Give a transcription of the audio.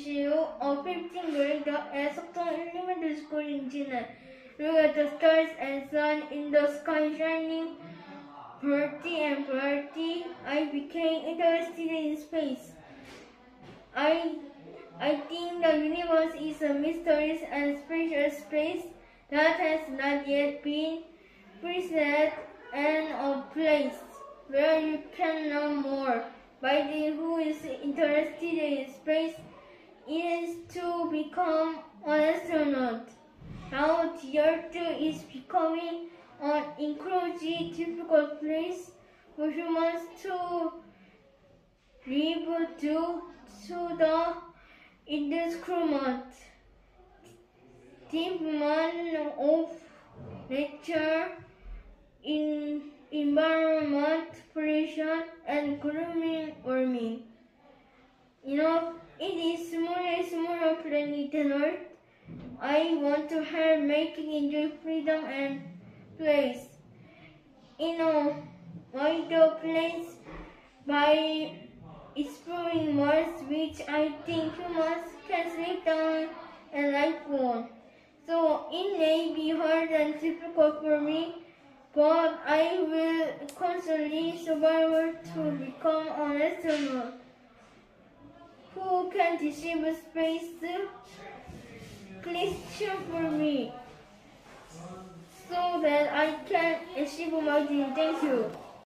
of 15th grade at Stockton Elementary School in China. Look at the stars and sun in the sky shining pretty and pretty. I became interested in space. I I think the universe is a mysterious and special space that has not yet been presented and a place where you can know more. By the who is interested in space is to become an astronaut. Now the Earth is becoming an incredibly difficult place for humans to live due to the indiscriminate demand of nature, in environment, pollution, and global warming. Know, it is smaller, smaller planet than Earth. I want to help making enjoy freedom and place. You know, the place by exploring Mars, which I think humans can sleep down and life on. So it may be hard and difficult for me, but I will constantly survive to become an astronaut deceive space. Please cheer for me so that I can achieve my dream. Thank you.